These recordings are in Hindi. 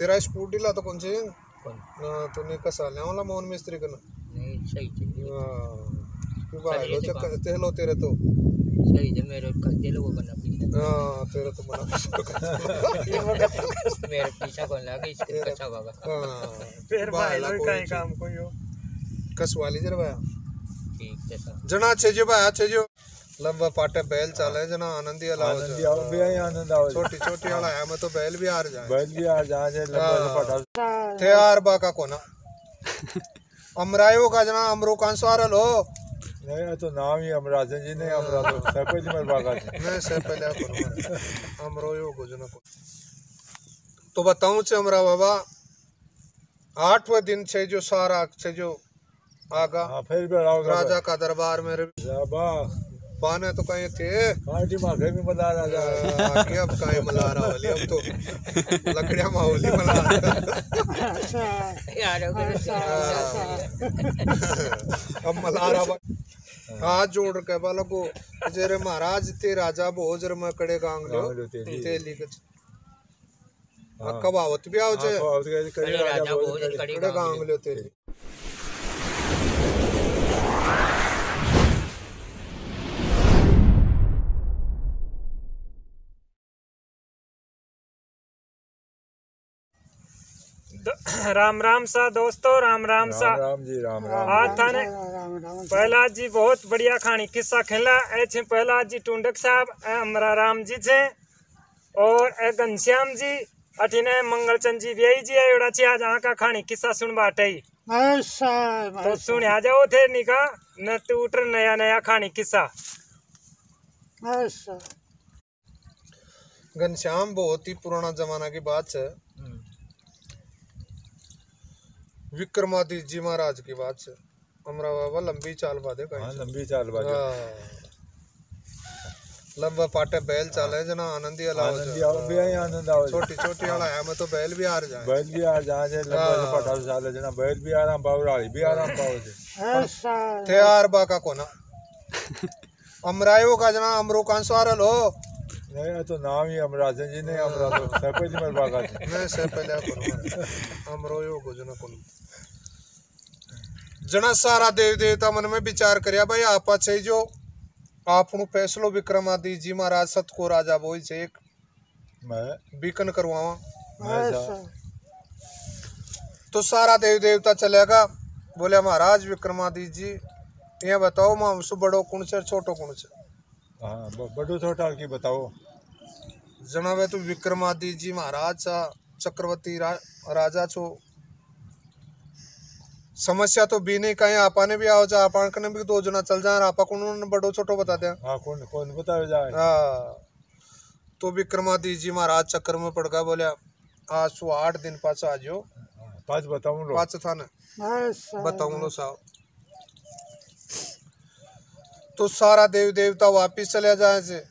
तेरा स्कूटी ला तो कौन सी है कौन? ना तूने कसा ले वाला मोहन मिस्त्री करना नहीं सही थे क्यों भाई लो चलिए तो चक्कर ते लो तेरे तो। सही थे मेरे वो बना हाँ तेरे तो बना मेरे पीछा कौन लगा इसके कच्चा बाबा। हाँ फिर भाई लोग कोई काम कोई हो। कस वाली जरा भाई ठीक है सर। जना अच्छे जो भाई अच्छे जो लंबा पाटे बैल चाले जना आनंदी अलावा आनंद आओ भी आई आनंद आओ छोटी छोटी वाला है मैं तो बैल भी हार जाए बैल भी आ जहाँ से लंबा पटा थे यार बाका कोना। अमरायो का जना अमरो कान सवार लो नहीं तो नाम ही अमराजन जी नहीं अमरा तो सपे जी मेरे बागा मैं से पहले करूँ अमरो यो को जना को तो बताऊँ छे अमरा बाबा आठवें दिन छे जो सारा छे जो आगा हाँ फिर भी राजा का दरबार मेरे बाने तो कहीं थे। पार्टी माखे भी बता रहा जा आगे अब काहे मलारा वाली अब तो लकड़िया माहौली मलारा यार अब मलारा बा- हाथ जोड़ के बाला को जेरे महाराज ते राजा भोजर में कड़े गांग लो। तेली। के भी हाँ, कड़ी राजा राजा भोज कड़ी कड़ी कड़े गांग लो तेली। राम राम सा दोस्तों राम राम सा। राम राम जी राम राम। आज थाने प्रहलाद जी बहुत बढ़िया कहानी किस्सा खेला ए छे प्रहलाद जी टुंडक साहब ए हमारा राम जी छे और ए घनश्याम जी अठीने मंगलचंद जी व्यय जी एवड़ा छे। आज आका कहानी किस्सा सुन बाटे। तो सुन आ जाओ थे निका न तू उतर नया नया कहानी किस्सा। घनश्याम बहुत ही पुराना जमाना की बात है विक्रमादित्य जी महाराज की बात है हमरा बाबा लंबी चाल बादे हाँ लंबी चाल बाजी लंबा पाटे बैल चाले जना आनंदी आनंद आओ भी आनंद आओ छोटी छोटी वाला है मैं तो बैल भी हार जाए। बैल भी आ जहाँ से लंबा से पटा जना बैल भी आराम पाओ राड़ी भी आराम पाओ से थे यार बाका कोना। अमरायो का जना अमरो कान सवार लो नहीं तो नाम ही अमराजन जी नहीं अमरा तो सपे जी मेरे बागा थे। मैं से पहले करूँ अमरो यो को जना सारा देव देवता मन में विचार करया भाई आपा छे जो आपनु फैसलो विक्रमादित्य जी महाराज सतको राजा बोई छे एक। मैं? बीकन करवावा। तो सारा देव देवता चलेगा बोले महाराज विक्रमादित्य जी ये बताओ माँ बड़ो कुण से छोटो कुण से हाँ बड़ो छोटा की बताओ। जनावे तो विक्रमादित्य जी महाराज सा चक्रवर्ती रा, राजा छो। समस्या तो भी नहीं कहीं आपाने भी आओ जा आपा कने भी दो जना चल जाए आपा कौन बड़ो छोटो बता दे हाँ कौन कौन बताओ जाए? हाँ। तो विक्रमादित्य जी महाराज चक्कर में पड़ गया बोले आज सो आठ दिन पास आ जाओ पाँच बताऊँ लो। पाँच था ना बताऊँ लो साहब। तो सारा देवी देवता वापिस चले जाए से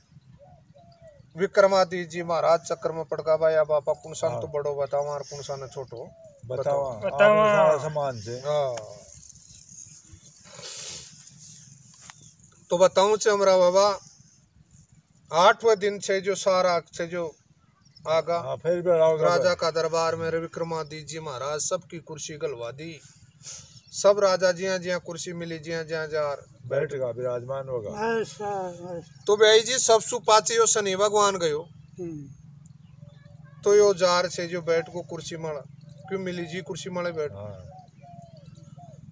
विक्रमादित्य जी महाराज चक्र में पड़का भाई अब आपा कुनसान तो बड़ो बताओ और कुनसान छोटो। बताओ। बताओ। सारा से। हाँ। तो बताऊँ से हमरा बाबा आठवें दिन से जो सारा से जो आगा हाँ फिर राजा का दरबार में विक्रमादित्य जी महाराज सबकी कुर्सी गलवा दी। सब राजा जिया जिया कुर्सी मिली जिया जिया जार। बैठ का विराजमान होगा तो भाई जी सब सुपाचे यो शनि भगवान गयो। तो यो जार से जो बैठ को कुर्सी माड़ा क्यों मिली जी कुर्सी माड़े बैठ? हाँ।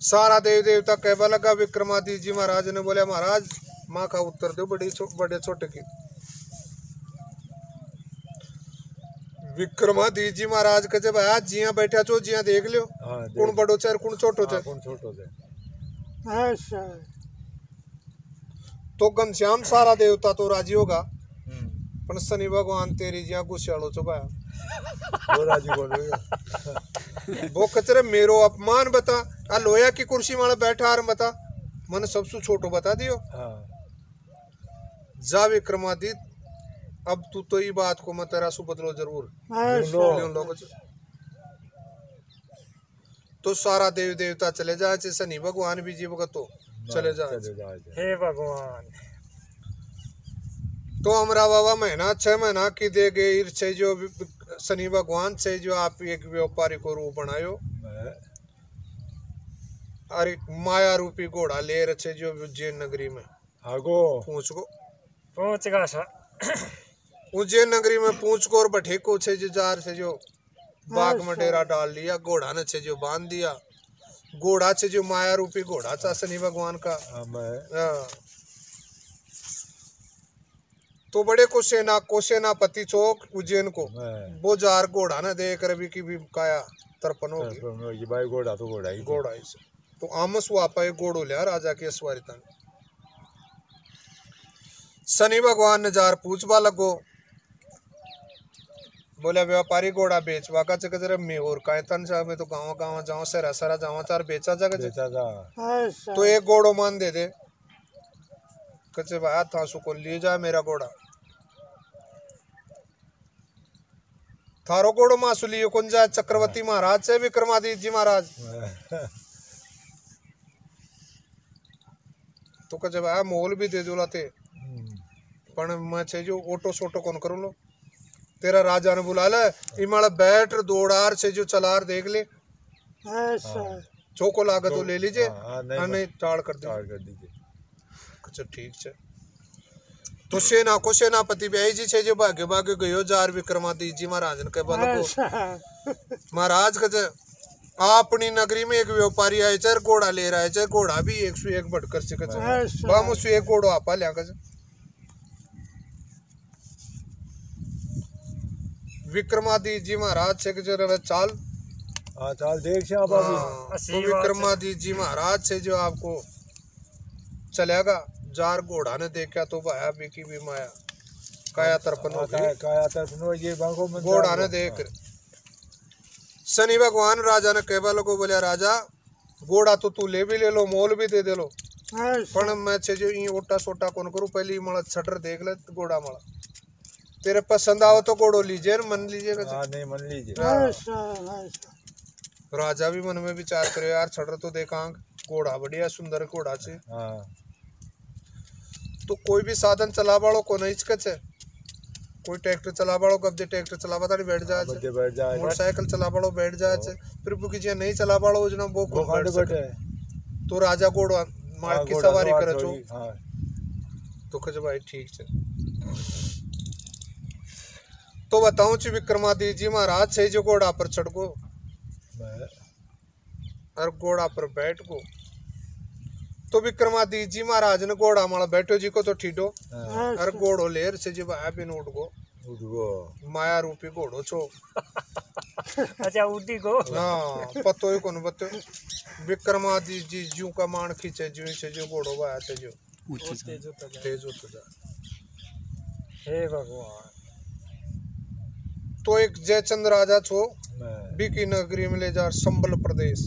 सारा देव देवता कहवा लगा विक्रमादित्य जी महाराज ने बोले महाराज माँ का उत्तर दो बड़ी छो, बड़े छोटे की। विक्रमादित्य जी महाराज के जब आया जिया बैठा छो जिया देख लियो। हाँ कौन बड़ो चाहे कौन छोटो हाँ, चाहे कौन छोटो थे तो घनश्याम सारा देवता तो राज़ी होगा। हम्म। पण शनि भगवान तेरी जिया छो भाया वो राज़ी बोलोगे वो कचरे मेरो अपमान बता। आ लोया की कुर्सी मारे बैठा आर बता। मन सबसे छोटो बता दियो। हाँ। जा विक्रमादित्य अब तू तो ये बात को मैं तेरा बदलो ज़रूर। लो लियोन तो सारा देव देवता चले जाए शनि भगवान भी जीव तो चले जाए चले जाए हे भगवान। तो हमारा बाबा महीना छह महीना की दे गए ईर्षे जो शनि भगवान से जो आप एक व्यापारी को रूप बनायो अरे माया रूपी घोड़ा ले रचे जो उज्जैन नगरी में। आगो। पूछ को। पहुँच गया सा। उज्जैन नगरी में पूछ को और बठे को छे जो जार से जो बाग में डेरा डाल लिया घोड़ा ने छे जो बाँध दिया। घोड़ा छे जो माया रूपी घोड़ा था शनि भगवान का? हाँ, हाँ। तो बड़े को सेना को सेनापति चौक उज्जैन को. वो जार घोड़ा ना देख रवि की भी काया तर्पण होगी. तो ये भाई घोड़ा तो घोड़ा ही घोड़ा इसे तो आमस वापा एक घोड़ो लिया राजा की अस्वारिता ने शनि भगवान ने जार पूछ पूछवा लगो. बोले व्यापारी घोड़ा बेचवा का चक जरा मैं और काय तन मैं तो गाँव गाँव जाऊँ सरा सरा जाऊँ चार बेचा जगह बेचा था तो एक घोड़ो मान दे दे। कचे भाई था सुको ले जा मेरा घोड़ा। थारो घोड़ो मासू लियो कौन जा चक्रवर्ती महाराज से विक्रमादित्य जी महाराज। तो कचे भाई मोल भी दे दो ते हम्म, पण मैं छे जो ऑटो सोटो कौन करूँ लो? तेरा राजा ने बुला ले। इमाड़ा बैठ दौड़ार से जो चलार देख ले। चौको लागत तो ले लीजिए। हाँ, हाँ, नहीं, हाँ, नहीं टाड़ कर चार दीजिए। अच्छा ठीक छे। तो सेना को सेनापति भी जी छे जो भागे भागे गयो जार विक्रमादित्य जी महाराज ने कह बल को महाराज कहे अपनी नगरी में एक व्यापारी आए चाहे घोड़ा ले रहा है चाहे घोड़ा भी एक सौ एक भटकर से कहे हम उससे एक घोड़ो आपा लिया कहे विक्रमादित्य जी महाराज से कहे रहे चाल? हाँ चाल देख से आप अभी। हाँ, तो विक्रमादित्य जी महाराज से जो आपको चलेगा जार घोड़ा ने देखा तो भाया बिकी भी माया। काया तर्पण हो हाँ, काया तरफ़ ये बांगो में घोड़ा ने देख शनि भगवान राजा ने कहवा को बोलिया राजा घोड़ा तो तू ले भी ले लो मोल भी दे दे लो। पण मैं छे जो ई ओटा सोटा कौन करूँ पहले ही मला छटर देख ले तो घोड़ा मला। तेरे पसंद आओ तो घोड़ो लीजिए मन लीजिए हाँ नहीं मन लीजिए। हाँ। राजा भी मन में विचार करे यार छटर तो देखा घोड़ा बढ़िया सुंदर घोड़ा छे। हाँ। तो कोई भी साधन चला बाड़ो को नहीं हिचकच। है कोई ट्रैक्टर चला बाड़ो कब्जे ट्रैक्टर चला बता बैठ जाए। मोटरसाइकिल चला बाड़ो बैठ जाए फिर बुकी जी नहीं चला बाड़ो उजना वो बैठ बैठे। तो राजा घोड़ो मार की सवारी करे छो हाँ। तो कहे भाई ठीक है तो बताऊँ ची विक्रमादित्य जी महाराज से जो घोड़ा पर चढ़ गो और घोड़ा पर बैठ गो तो विक्रमादित्य जी महाराज ने घोड़ा माला बैठो जी को तो ठीडो हाँ, और घोड़ो लेर से जी भाई बिन उठ गो उठ गो माया रूपी घोड़ो छो। अच्छा उठी को हाँ पतो ही कौन बतो विक्रमादित्य जी जू का मान खींचे जू से जो घोड़ो भाया थे जो। तेज होता जा। हे भगवान। तो एक जयचंद राजा छो बीकी नगरी में ले जा संबल प्रदेश।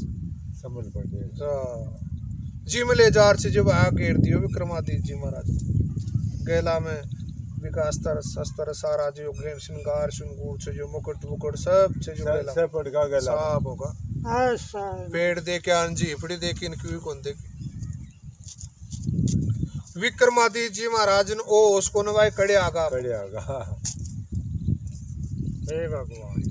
संभल प्रदेश। हाँ। जी में ले जा से जो आया घेर दियो विक्रमादित्य जी महाराज। गैला में विकास तर शस्त्र सारा जो ग्रेन श्रृंगार श्रृंगूर से जो मुकुट मुकुट सबसे जो गैला सब पटका गला साफ़ होगा। पेड़ दे के आन झीपड़ी दे के इनकी भी कौन दे के विक्रमादित्य जी महाराज ने ओ उसको नवाए कड़े आगा। कड़े आगा। हे भगवान।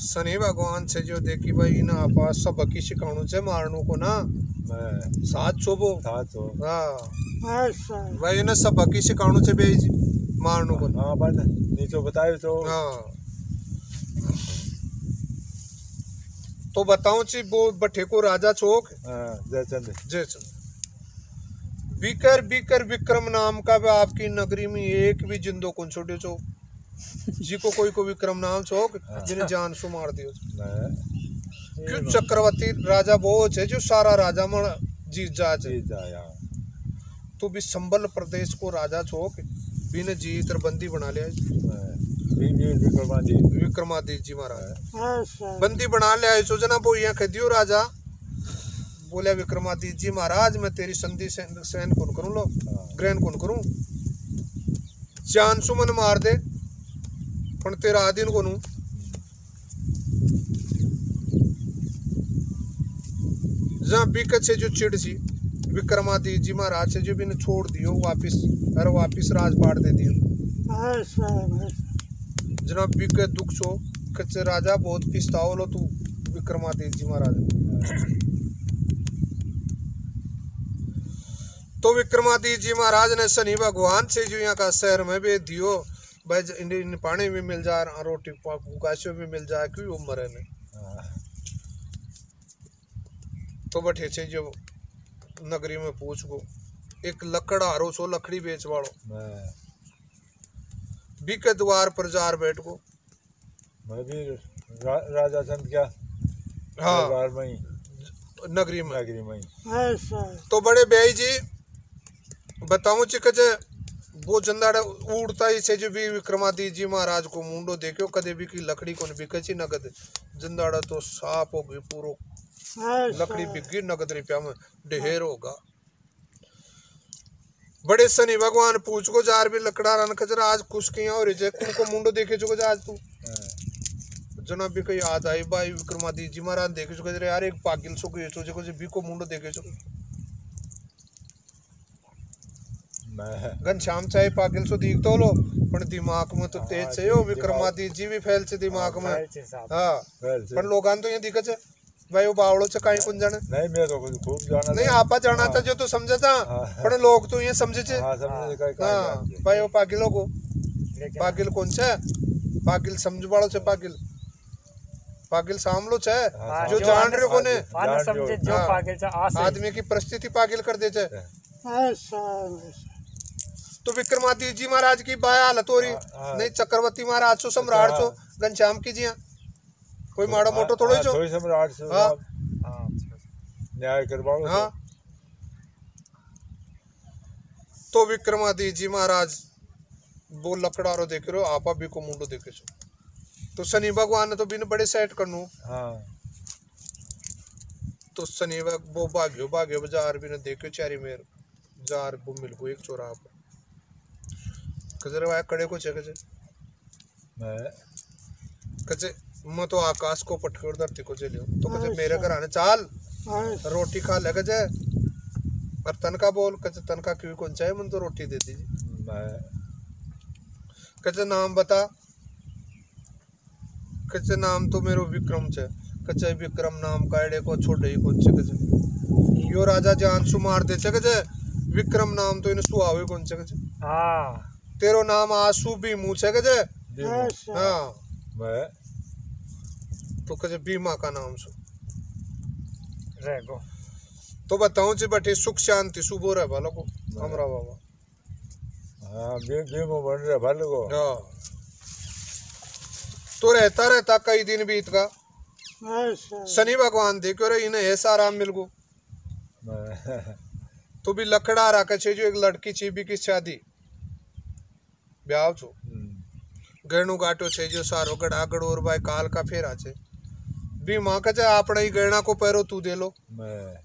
शनि भगवान से जो देखी भाई ना आपा सब की शिकाणु से मारनू को ना। मैं सात शोभो सात सौ। हाँ। भाई ना सब की शिकाणु से भेज मारनू को। हाँ बन नीचे बताए तो। हाँ। तो बताऊँ ची वो बठे को राजा चौक? हाँ जयचंद। जय चंद बीकर बीकर विक्रम नाम का भी आपकी नगरी में एक भी जिंदो कौन छोटे चो जी को कोई को विक्रम नाम चौक जिन्हें जान सु मार दियो क्यों चक्रवर्ती राजा वो है जो सारा राजा मण जीत जा जाया तो भी संबल प्रदेश को राजा चौक बिन जीत बंदी बना लिया विक्रमादित्य जी महाराज। बंदी बना लिया सोचना वो यहाँ खदियो राजा बोले विक्रमादित्य जी महाराज मैं तेरी संधि सहन कौन करूँ लो? हाँ। ग्रहण कौन करूँ? जान सुमन मार दे पण तेरा आदिन कोनू जहाँ बिकट से जो चिड़ सी विक्रमादित्य जी महाराज से जो भी ने छोड़ दियो वापिस अरे वापिस राजपाट दे दियो। जनाब बिके दुख छो कच्चे राजा बहुत पिस्ताओ लो तू विक्रमादित्य जी महाराज। तो विक्रमादित्य जी महाराज ने शनि भगवान से जो यहाँ का शहर में भी दियो भाई इन, पानी भी मिल जाए रोटी गाछियों भी मिल जाए क्यों उम्र है नहीं? तो बैठे छे जो नगरी में पूछ गो एक लकड़ हारो सो लकड़ी बेच वालो। मैं बिके द्वार पर जार बैठ गो। मैं भी रा, राजा चंद क्या? हाँ। में ही। नगरी में। नगरी में ही। तो बड़े ब्याई जी बताऊँ चिकच वो जंदाड़ उड़ता ही से जो भी विक्रमादित्य जी महाराज को मुंडो देखो कदे भी की लकड़ी को बिके छी नगद। जंदाड़ा तो साफ़ हो गई पूरो। लकड़ी बिक नगद रुपया में ढेर होगा। बड़े शनि भगवान पूछ को जार भी लकड़ा रन खजरा आज कुछ किया और जे? को मुंडो देखे चुको आज तू। जना भी कहीं याद आई भाई विक्रमादित्य जी महाराज देखे चुके यार एक पागिल सो गए चो जे भी को मुंडो देखे चुके मैं घनश्याम चाहे पागिल सो दीख तो लो पण दिमाग में तो तेज हाँ, छे हो दिमाग- विक्रमादित्य जी भी फैल छे दिमाग में। हाँ पहल से पण लोगान तो ये दिखे छे भाई वो बावड़ो से काई कुन जाने। नहीं मैं तो खूब जाना नहीं। आपा जाना था जो तो समझा था हाँ। पण लोग तो ये समझे छे। हाँ समझे हाँ भाई वो पागिलों को। पागिल कौन छे? पागिल समझ बाड़ो छे पागिल। पागिल सामलो छे हाँ, जो जान रहे कोने। समझे जो- जो हाँ। पागल से आ सही। आदमी की परिस्थिति पागिल कर दे छे। तो विक्रमादित्य जी महाराज की बाया हालत हो रही। हाँ, हाँ। नहीं चक्रवर्ती महाराज सो सम्राट सो घनश्याम की जिया कोई माड़ा मोटो थोड़ो ही हाँ, छो सम्राट से हाँ। आप हाँ, अच्छा। न्याय करवाओ हाँ। तो विक्रमादित्य जी महाराज वो लकड़ारो देख रहे हो आपा भी को मुंडो देखे छो। तो शनि भगवान ने तो बिन बड़े सेट करनू। हाँ। तो शनि वो भाग्यो भाग्यो बाज़ार भी ने देखे चारी मेर जार वो मिल को एक चौराहा पर कजरे वाया कड़े को चे कजे मैं कचे मैं तो आकाश को पटके और धरती को चलियो तो कचे मेरे घर आने चाल। रोटी खा ले कचे और तनका बोल कचे तनका क्यों कौन चाहे मन तो रोटी दे दीजिए मैं कचे नाम बता। कचे नाम तो मेरो विक्रम छे। कचे विक्रम नाम कायडे को छोड़े ही कौन छे कचे यो राजा जान सु मार दे छे कचे विक्रम नाम तो इन सुहावे कौन छे कचे हाँ। तेरो नाम आसू भी मुँह छे कचे भी हाँ मैं तो कचे बीमा का नाम सु रह गो तो बताऊँ जी बटे सुख शांति सुबह रहे वालों को हमरा बाबा हाँ भी भी में बन रहा भले को हाँ तो रहता रहता कई दिन बीत का शनि भगवान देखो रे इन्हें ऐसा आराम मिल गो तो भी लकड़ा रखे छे जो एक लड़की छीबी की शादी ब्याह छो हम्म, गहणु गाटो छे जो सारो गड़ा गड़ और भाई काल का फेरा छे भी माँ कहे આપણે ही गहना को पैरो तू दे लो मैं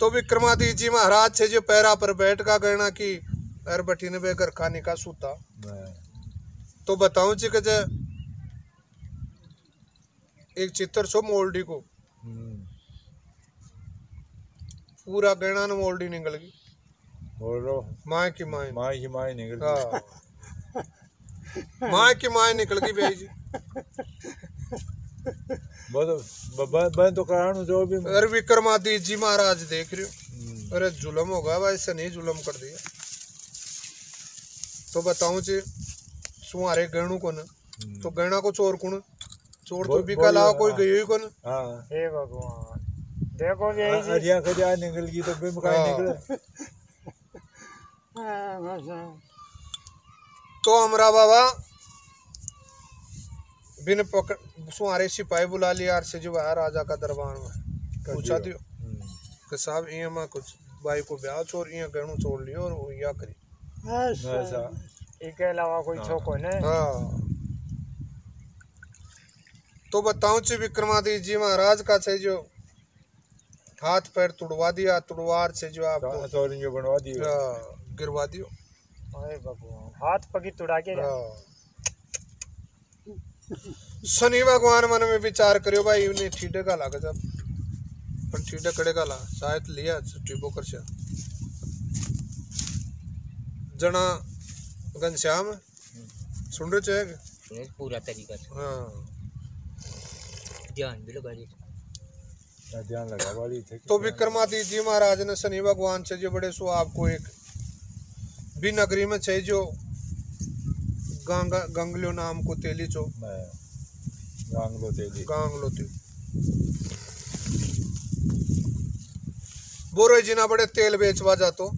तो विक्रमादित्य जी महाराज छे जो पैरा पर बैठ का गहना की अर बटी ने बेगर खाने का सूता मैं तो बताऊं जी कहे एक चित्र छो मोल्डी को हम्म, पूरा गहना न मोल्डी निकल गई बोल की माँ माई की माई निकल गई। हाँ की माँ निकल गई भाई जी तो तो कराणु जो भी अरे विक्रमादित्य जी महाराज देख रहे हो अरे जुलम होगा भाई से नहीं जुलम कर दिया तो बताऊँ जी सुहारे गहणु को न हम्म, तो गहना को चोर कौन चोर तो भी कला कोई हाँ। गई ही कौन हाँ हे भगवान देखो जी अरिया खजा निकल गई तो बिम का। निकले तो हमरा बाबा बिन पकड़ सुहारे सिपाही बुला लिया यार से जो है राजा का दरबार में। पूछा दियो। हम्म, कि साहब ये मैं कुछ भाई को ब्याह छोड़ ये गहणु छोड़ लियो और वो या करी। ऐसा इसके अलावा कोई छोको ने? हाँ। तो बताऊँ जी विक्रमादित्य जी महाराज का से जो हाथ पैर तुड़वा दिया तुड़वार से जो आप जो बनवा दी हाँ, गिरवा दियो। हे भगवान हाथ पगी तुड़ा के हाँ। शनि भगवान मन में विचार करियो भाई इन्हें ठीडे का लागे जब पण ठीडे कड़े का ला शायद लिया टिबो कर जना घनश्याम सुन रहे छे सुने पूरा तरीका से। हाँ। ध्यान भी लगा दी ध्यान लगा वाली थे तो विक्रमादित्य जी महाराज ने शनि भगवान से जो बड़े सो आपको एक भी नगरी में छे जो गंगा गंगलो नाम को तेली चो। मैं गांगलो तेली। गांगलो ते बोरो जी ना बड़े तेल बेचवा जातो।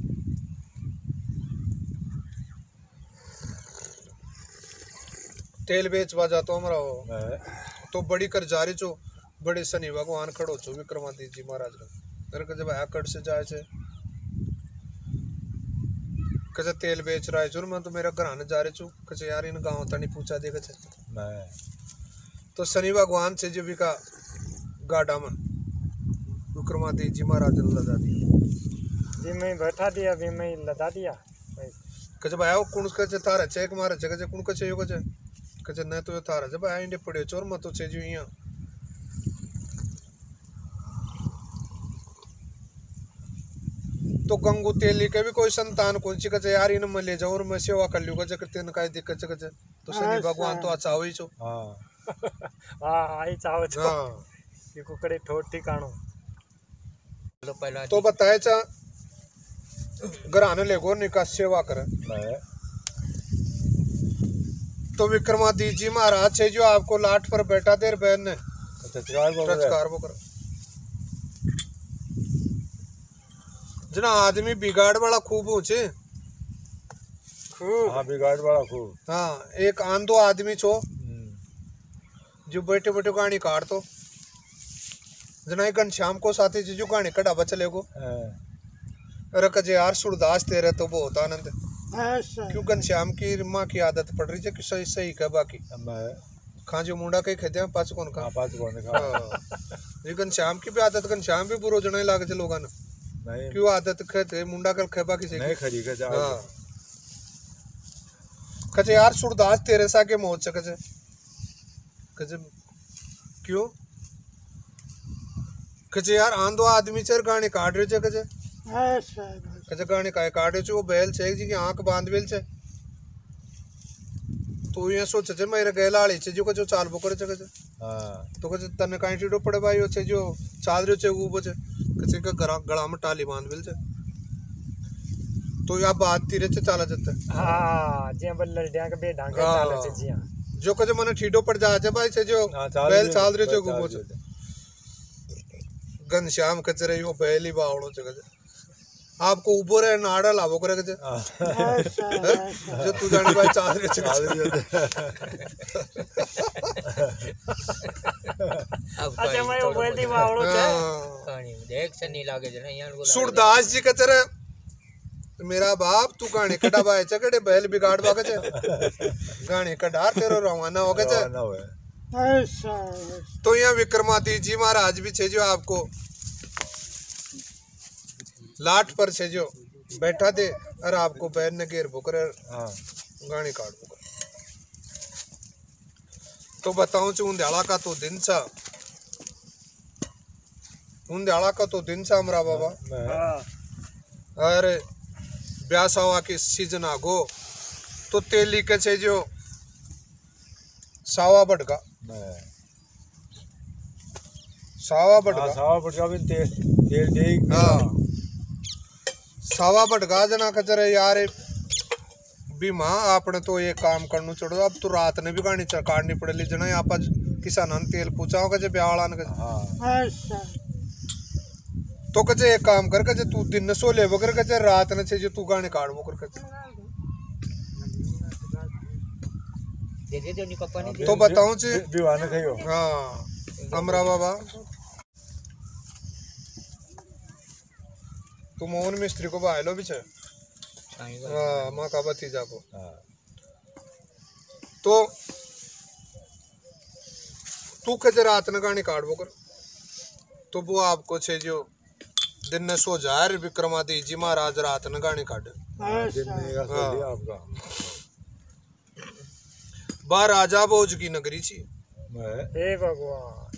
तेल बेचवा जातो हमारा वो। तो बड़ी कर जा रही छो बड़े शनि भगवान खड़ो छो विक्रमादित्य जी महाराज का जब आकड़ से जाए छे कचे तेल बेच रहा है चुर मैं तो मेरा घराने जा रही छू कचे यार इन गाँव तनी पूछा दे कचे तो। शनि भगवान से जो विका गाड़ा में विक्रमादित्य जी महाराज ने लगा दिया। जी मैं बैठा दिया भी मैं लदा दिया। कचे भाई आओ कुण कचे तारा चेक मारे कचे कुण कचे यो कचे कचे न तो यो तारा जब आए इंडे पड़े चोर मत तो छे जो यहाँ तो गंगू तेली के भी कोई संतान कौन सी कचे यार इन मैं ले जाऊँ और मैं सेवा कर लूँ कचे करते न काय दिक्कत छे कचे तो शनि भगवान तो अच्छा हो ही छो। हाँ। हाँ आई चाहो छो। हाँ। कि कुकड़े ठोट ठिकाणो चलो पहला तो बताए चा घराने लेगो निकास सेवा करे। तो विक्रमादित्य जी महाराज से जो आपको लाठ पर बैठा देर बहन ने। टचकार वो करो। जना आदमी बिगाड़ वाला खूब ऊँचे खूब। हाँ बिगाड़ वाला खूब। हाँ एक आंधो आदमी छो जो बैठे बैठे गाड़ी काट तो जना एक घनश्याम को साथी जी जो गाड़ी कटा बचले को हाँ, अरे कजे यार सुरदास तेरे तो बहुत आनंद। क्यों घनश्याम की माँ की आदत पड़ रही है कि सही सही का बाकी। मैं खा जो मुंडा कहीं खेते हैं पाँच कौन खा? हाँ कौन खा? हाँ। घनश्याम की भी आदत घनश्याम भी बुरो जना ही लागे चे लोगों ने। नहीं। क्यों आदत खेते मुंडा कल खेपा किसी नहीं खरी का जा। हाँ। कचे यार सुरदास तेरे सा के से कचे कचे क्यों? कचे यार आंधो आदमी चर गाने काट रहे छे कचे कचे गाने काय काट रहे छे वो बैल छे जी की आँख बाँध बेल छे तो ये सोचे छे मेरे गैल आली छे जो कचो चाल बोकर छे कचे हाँ। तो कचे तने काई टीडो पड़े भाई हो छे जो चाल रहे छे वो बचे। कचे का गला गड़ा में टाली बाँध बेल छे तो या बात तीरे से चाला जते हाँ। जी बल्लर हाँ। चाले जी हाँ। जो कजे मने ठीडो पर जा भाई से जो हाँ, बैल चाल चाल छे रहे घनश्याम कचरे यो ही बावड़ो कजे आपको उबो रे नाड़ा लावो करे कजे हाँ, जो तू जाने भाई चाल रहे छे चाल कजे। अच्छा मैं वो बोल दी वावड़ो छे हाँ। कहानी देख से नहीं लागे जना यहाँ को सुरदास जी कचरे मेरा बाप तू गाने कटा भाई छे कड़े बैल बिगाड़ बागे छे गाने कडार तेरो रवाना हो गए छे तो यहाँ विक्रमादित्य जी महाराज भी छे जो आपको लाट पर छे जो बैठा दे अरे आपको बैल ने घेर बोकर हाँ। गाड़ी काट बोकर। तो बताऊँ ची उंध्याला का तो दिन सा। उंध्याला का तो दिन सा हमारा बाबा। मैं हाँ। अरे ब्यासावा की सीज़न आगो तो तेली के छे जो सावा बटका मैं सावा हाँ बटका सावा पटका भी तेल तेल दे हाँ। सावा भटका जना कचरे यार। भी माँ आपने तो ये काम करना छोड़ो। अब तो रात ने भी गाड़ी च- काटनी पड़ेली जना यहाँ पर किसान तेल पूछा होगा जे ब्याह कजे हाँ। तो कचे एक काम कर कचे तू दिन सो ले बकर कचे रात ने छे जो तू गाने काट वो कर कचे तो बताऊँ ची दीवाने हाँ अमरा बाबा। तू मोहन मिस्त्री को भाईलो भी छे छाई हाँ माँ का भतीजा को। हाँ। तो तू कचे रात ने गाड़ी काट वो कर। तो वो आपको छे जो दिन ने सो जाए विक्रमादित्य जी महाराज रात ने गाड़ी काट। दिन में का सो दिया आपका बा राजा भोज की नगरी छी मैं? भगवान।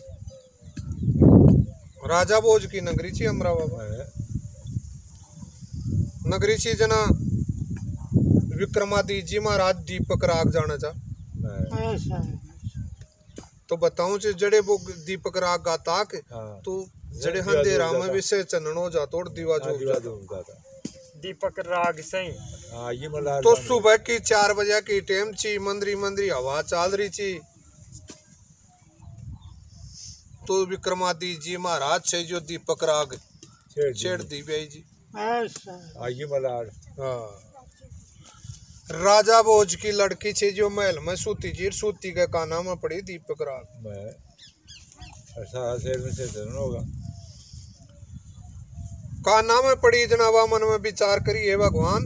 राजा भोज की नगरी छी अमरा बाबा मैं नगरी छी जना विक्रमादित्य जी महाराज दीपक राग जाना चाह मैं तो बताऊँ जे जड़े वो दीपक राग गाता के हाँ। तो जड़े अंधेरा में विषय चननो जातो और दीवा हाँ, जो दीपक राग सही। हाँ ये मल्हार तो सुबह की चार बजे की टाइम ची मंदरी मंदरी हवा चाल रही ची। तो विक्रमादित्य जी महाराज से जो दीपक राग छेड़ दी भाई जी। ये मल्हार हाँ। राजा भोज की लड़की छे जो महल में सूती जी सूती के काना में पड़ी दीपक राग। मैं ऐसा शेर में से धन होगा। काना में पड़ी जनाबा मन में विचार करी हे भगवान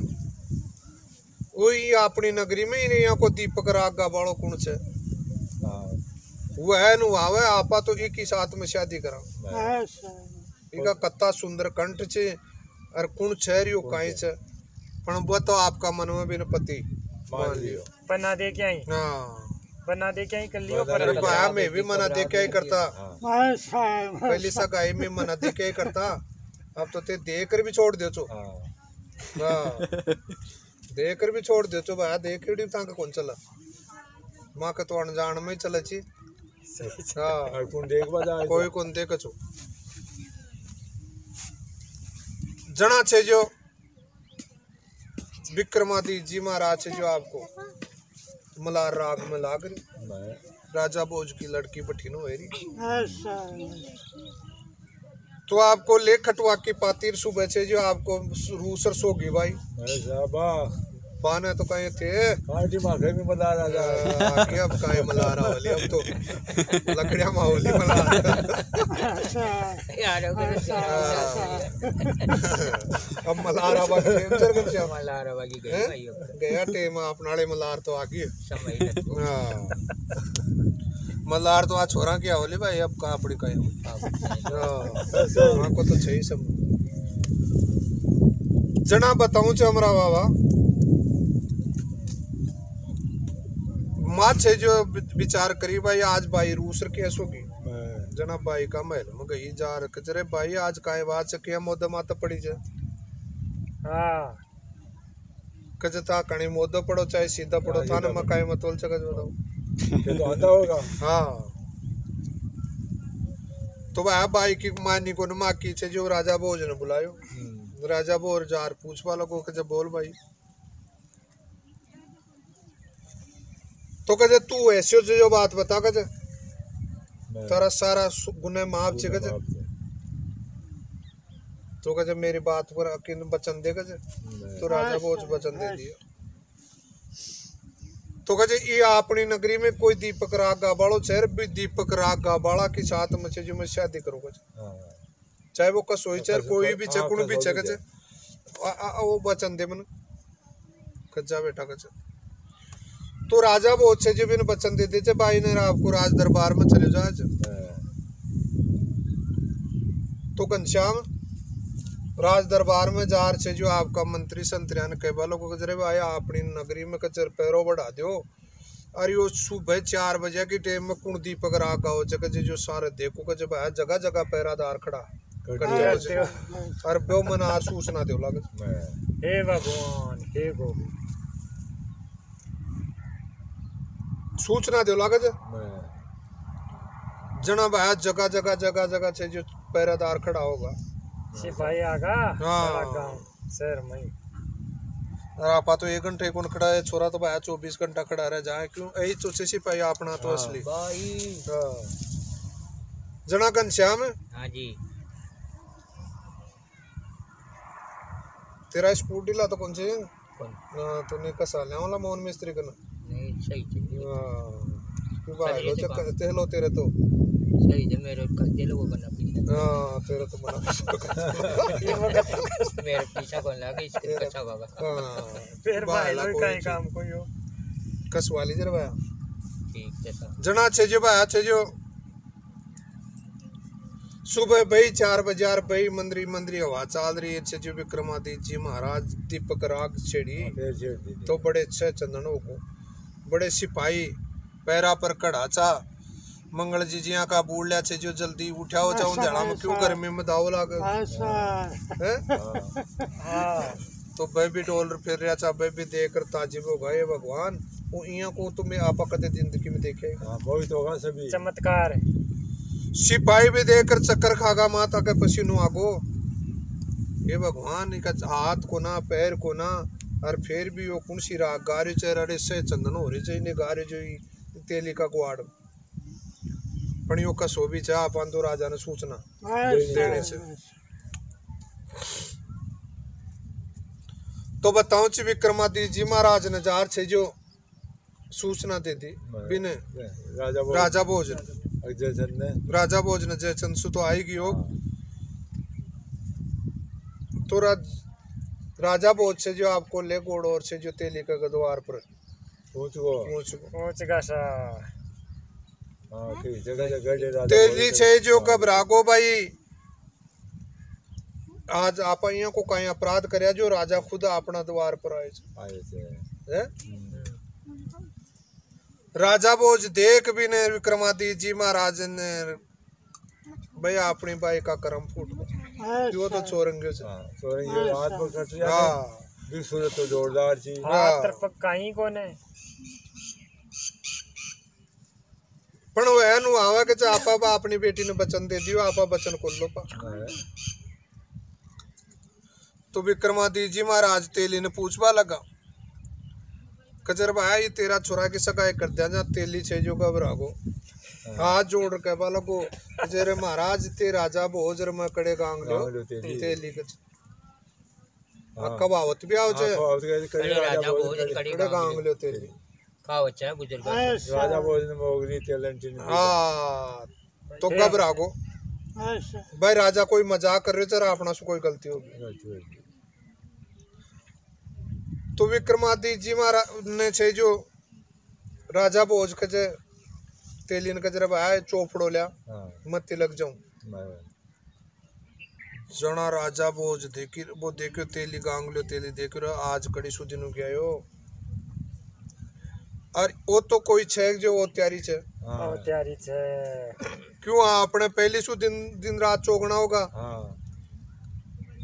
वही अपनी नगरी में ही नहीं को दीपक राग का बाड़ो कुण छे? हाँ। वह नु आवे आपा तो एक ही साथ में शादी करा इका कत्ता सुंदर कंठ छे और कुण छेरियो काई छे पण वो तो आपका मन में बिन पति। मान लियो। बना दे क्या ही हाँ। बना दे क्या ही कर लियो पर बाया में भी मना दे क्या ही करता। हाँ। पहली सगाई में मना दे क्या ही करता। अब तो ते दे कर भी छोड़ दे चो। हाँ। हाँ। दे कर भी छोड़ दे चो बाया दे के तांका कौन चला? माँ के तो अनजान में ही चले छी हाँ। कोई कौन देख बजा कोई कौन दे कचो जना छे जो विक्रमादित्य जी महाराज छे जो आपको मलार राग में लाग रही। राजा भोज की लड़की बठीनो हेरी तो आपको ले खटवा की पातिर सुबह छे जो आपको रूसर सोगी भाई पाने तो कहीं थे पार्टी माखे में मल्हार आ जा आगे अब काहे मलारा वाली अब तो लकड़िया माहौली मलारा यार अगर अब मलारा बाकी टेम चल गया श्याम। मलार गई हैं? भाई अब गया टेम अपनाले मलार तो आ गई समय हाँ मलार तो आज छोरा क्या होली भाई अब कहाँ पड़ी कहीं हाँ को तो चाहिए सब जना बताऊँ च हमरा बाबा माँ छे जो विचार करी भाई आज भाई रूसर कैसो की जना भाई का महल में गई जा रख जरे भाई आज काय बात से क्या मोद माता पड़ी जा? हाँ। कजता कणी मोदो पड़ो चाहे सीधा पड़ो था ना मकाई मतोल चकज बताओ। तो आंधा होगा। हाँ। तो भाई भाई की मानी को नमा की छे जो राजा भोज ने बुलायो। हम्म, राजा बोर जार पूछ वालों को कजे बोल भाई। तो कजे तू ऐसे जो जो बात बता कजे मैं तेरा सारा गुने माफ़ छे कजे तो कजे मेरी बात पर अकिन वचन दे कजे तो राजा भोज वचन दे दिया। तो कजे ये अपनी नगरी में कोई दीपक राग गा बाड़ो शहर भी दीपक राग गा बाड़ा के साथ में छे जो मैं शादी करूँ कजे हाँ। चाहे वो कसोई चाहे कोई भी हाँ, भी छे वो वचन दे मन। कज्जा बेटा कजे तो राजा वो अच्छे जो बिन वचन दे दे भाई ने आपको राज दरबार में चले जाए जे। मैं तो घनश्याम राज दरबार में जार से जो आपका मंत्री संतरियान कह वालों को कजरे भाई अपनी नगरी में कचर पैरों बढ़ा दो अरे यो सुबह चार बजे की टाइम में कुण दीपक राग गाओ जगह जे जो सारे देखो का जब आया जगह जगह पैरादार खड़ा अरे बो मना सूचना दो लगे। हे भगवान हे गोविंद। सूचना दो लगे जे। मैं। जना भाया जगह जगह जगह जगह से जो पैरादार खड़ा होगा। सिपाही आगा? हाँ। शहर में आपा तो एक घंटे कौन खड़ा है? छोरा तो भाया चौबीस घंटा खड़ा रह जाए। क्यों? यही चौसे सिपाही अपना तो असली। भाई। हाँ। जना घनश्याम हाँ जी। तेरा स्कूटी ला तो कौन से? हाँ तूने कसा लिया? मोहन मिस्त्री का ना नहीं सही चाहिए हाँ। तेरे तो। सही है मेरे बना हाँ तो बना मेरे पीछा कौन लगा इसके तेरा- बाबा हाँ फिर भाई भाई लोग कोई काम कोई हो। कसवाली जरा भाया ठीक है सर। जना छे जो भाया छे जो। सुबह भाई चार बाज़ार भाई मंदरी मंदरी हवा चाल रही है। छे जो विक्रमादित्य जी महाराज दीपक राग छेड़ी। तो बड़े अच्छे चंदनों को। बड़े सिपाही पैरा पर कड़ाचा मंगल जी जिया का बूढ़ लिया छे जो जल्दी उठाओ जाओ जड़ा में क्यों गर्मी में दाव लाग हाँ? तो भी डॉलर फिर रहा था भाई भी देकर ताजिब हो गए भगवान वो इया को तुम्हें आपा कदे ज़िंदगी में देखे? हाँ मोहित होगा सभी। चमत्कार है। सिपाही भी देकर चक्कर खागा माता के पसीनो आगो। ये भगवान इनका हाथ को ना पैर को ना और फिर भी वो कौन सी राग गारे चेहरे से चंदन हो रही चाहिए गारे जो ही तेली का गुआड़ पण यो कसो भी चाह अपन तो राजा ने सूचना। देने से। तो बताओ ची विक्रमादित्य जी महाराज ने जार से जो सूचना दे दी बिने राजा भोज। ने। राजा भोज ने जय चंसु तो आएगी हो। तो राज, राजा भोज से जो आपको ले गोड़ और से जो तेली का द्वार पर पहुँच गो। पहुँच गया सा हाँ ठीक जगह जगह गए राजा तेली से जो घबरा गो भाई आज आप यहाँ को कहीं अपराध करया जो राजा खुद अपना द्वार पर आए छे। आए थे हैं? हम्म। राजा बोझ देख भी ने विक्रमादित्य जी महाराज ने भाई अपनी बाई का कर्म फूट गया जो तो अच्छा। चोरंगे से। हाँ, चोरंगे अच्छा। हाथ पर कट हाँ। तो जोरदार हाँ। हाँ। तरफ़ पण वो एनु के आपा बा अपनी बेटी ने बचन दे दियो आपा बचन खोल लो पा। हाँ। तो विक्रमादित्य जी महाराज तेली ने पूछवा लगा कजर भाई तेरा छोरा की कर दिया जा तेली छे जो घबरा गो हाथ जोड़ के बा लगो जेरे महाराज ते राजा भोज रे मैं कड़े गांग लो। तेली। के हाँ। कबावत भी आओ हाँ, बाद करे कड़े राजा भोज। कड़ी गांग लो तेली खाओ अच्छा बुज़ुर्ग राजा बोल ने मोगरी तेलन चिन्ह हाँ तो घबरा गो। भाई राजा कोई मज़ाक कर रहे चरा अपना से कोई गलती होगी। तो विक्रमादित्य जी महाराज ने छे जो राजा भोज के जे तेलीन के जरा भाई चोपड़ो लिया हाँ. मत लग जाऊँ जना राजा भोज देखी वो देखो तेली गांगलो तेली देख रहे आज कड़ी सुदिन हो गया यो और वो तो कोई छे जो वो तैयारी छे। हाँ. तैयारी छे। क्यों आपने पहली सु दिन दिन रात चौगना होगा? हाँ.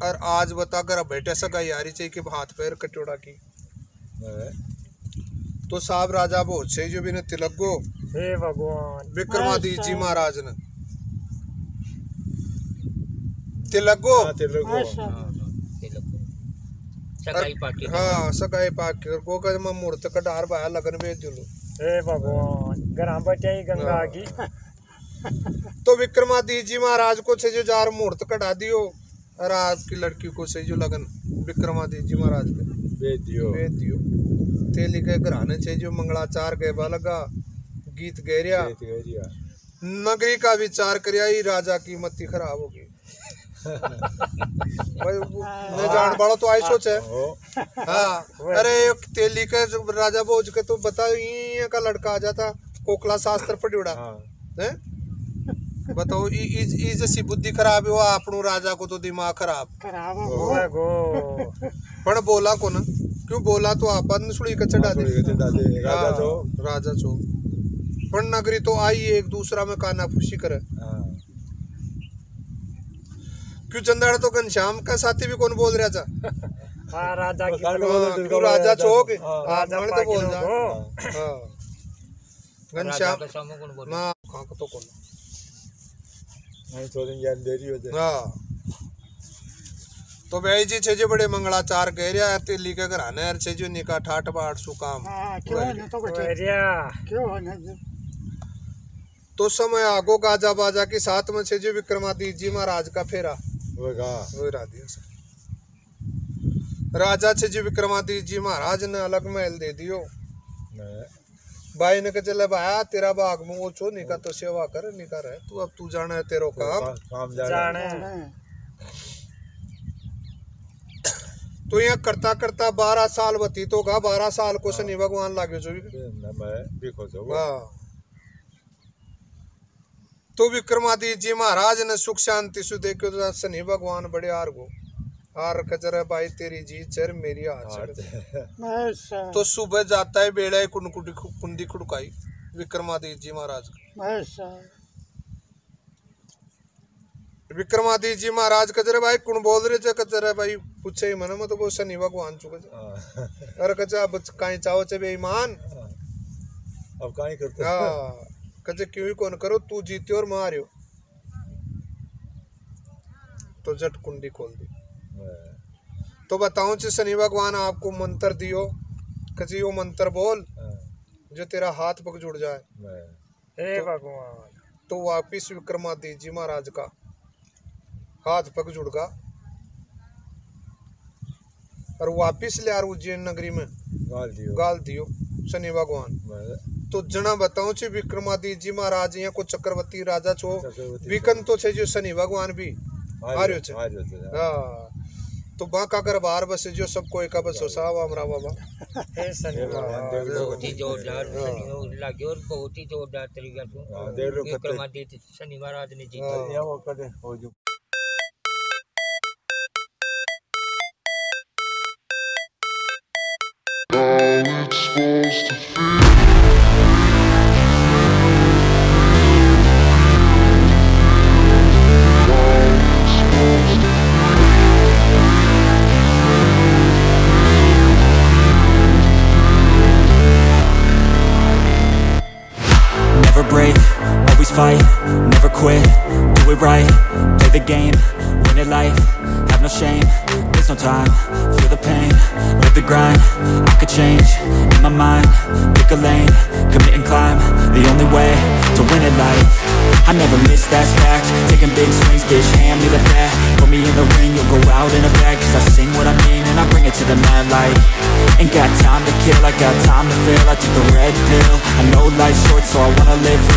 और आज बता कर बैठे सगा यारी चाहिए कि हाथ पैर कटोड़ा की। तो साहब राजा भोज से जो भी ने तिलक गो हे भगवान। विक्रमादित्य जी महाराज ने। तिलक गो हाँ को सगाई हाँ सगाई पाक को कर मैं मूर्त कटार बाया लगन भेज दिलो हे भगवान। घर बटिया गंगा हाँ। की। तो विक्रमादित्य जी महाराज को से जो जार मूर्त कटा दियो और आपकी लड़की को से जो लगन विक्रमादित्य जी महाराज के भेज दियो। भेज दियो। तेली के घराने से जो मंगलाचार के लगा गीत गैरिया नगरी का विचार करिया ही राजा की मती खराब होगी भाई जान बड़ा तो आई सोचे ओ हाँ अरे एक तेली के जो राजा भोज के तो बता ये का लड़का आ जाता कोकला शास्त्र पढ़ियोड़ा हाँ हैं बताओ ई जैसी बुद्धि खराब है वो आपनो राजा को तो दिमाग खराब ओए गो पण बोला को ना क्यों बोला तो आपन सुड़ी के चढ़ा दे। राजा तो हाँ, राजा चो। पण नगरी तो आई एक दूसरा में काना फूसी करे। हाँ। क्यों चंदाड़ तो घनश्याम का साथी भी कौन बोल रहा था? हाँ राजा की हाँ, हाँ, क्यों राजा चौक हाँ, हाँ। राजा तो बोल जा। हाँ। घनश्याम के सामने कौन बोल हाँ हाँ? तो कौन? नहीं थोड़ी ज्ञान दे रही होते हाँ। तो भाई जी छे जो बड़े मंगलाचार कह रहा है तेली के घराने हर छे जो निका ठाट बाट सु काम। बढ़िया तो समय आगो गाजा बाजा के साथ में छे जो विक्रमादित्य जी महाराज का फेरा। वो कहा? वो रा दिया सर राजा छे जो विक्रमादित्य जी महाराज ने अलग महल दे दियो। भाई ने कहा चले भाया तेरा बाग में वो छो निका तो सेवा कर निका रहे तू अब तू जाना है तेरो काम। काम जाने तो यहाँ करता करता बारह साल व्यतीत होगा बारह साल को शनि भगवान लागे जो भी। हो। तो विक्रमादित्य जी महाराज ने सुख शांति सु देखो तो शनि भगवान बड़े आर गो। आर कचर भाई तेरी जी चर मेरी चढ़ तो सुबह जाता है बेड़ा है कुंडी कुंडी खुड़काई विक्रमादित्य जी महाराज। का। विक्रमादित्य जी महाराज कचरे भाई कौन बोल रहे थे कचरे भाई? पूछे ही मना मतलब वो शनि भगवान चुके थे। हाँ, अरे कचा अब कहीं चाहो चे बेईमान हाँ। अब कहीं करते। हाँ कचे क्यों ही कौन करो? तू जीते और मारियो। तो जट कुंडी खोल दी। हाँ, तो बताऊँ चे शनि भगवान आपको मंत्र दियो। कची वो मंत्र बोल जो तेरा हाथ पग जुड़ जाए। हाँ, हे भगवान। तो वापिस विक्रमादित्य जी महाराज का। हाथ पग जुड़गा और वापिस ले यार उज्जैन नगरी में। गाल दियो। गाल दियो शनि भगवान। तो जना बताऊँ छे विक्रमादित्य जी महाराज यहाँ को चक्रवर्ती राजा छो? विकन तो छे जो शनि भगवान भी। हार्यो छे हार्यो छे, हाँ। हाँ। तो बाका कर बाहर बसे जो सबको एक बस हो साहब हमरा बाबा। हे शनि भगवान देख लो। बहुत ही जोरदार शनि लगे और बहुत ही जोरदार तरीका से हाँ, देख लो विक्रमादित्य शनि महाराज ने जीता। हाँ। वो करे हो जो supposed to feel I took the red pill, I know life's short so I wanna live